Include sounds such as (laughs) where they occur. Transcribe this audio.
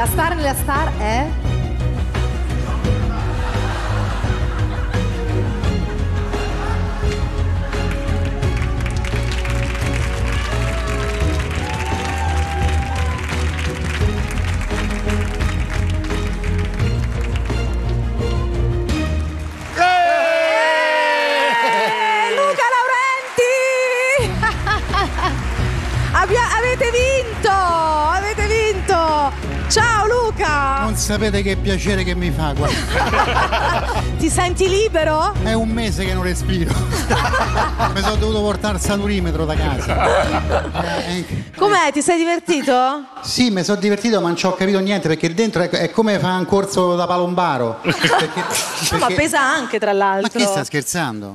La star nella star è? Eh, Luca Laurenti! (laughs) Abbia- avete vinto! Sapete che piacere che mi fa, guarda. (laughs) Ti senti libero? È un mese che non respiro. (laughs) mi sono dovuto portare il salurimetro da casa. Eh, eh, Com'è? Ti sei divertito? sì, mi sono divertito, ma non ci ho capito niente perché dentro è, è come fare un corso da palombaro. (laughs) Perché- No, ma perché- pesa anche tra Ma l'altro. che sta scherzando?